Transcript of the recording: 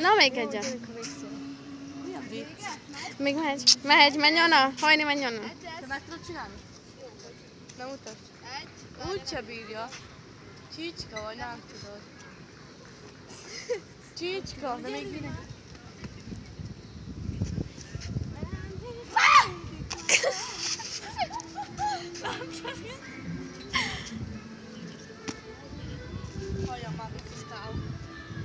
Na, még egyen. Még megy. Megy, menj onnan. Hajni, menj onnan. Te meg tudod csinálni? Nem mutasd. Úgy se bírja. Csicska vagy, nem tudod. Csicska, de még minek?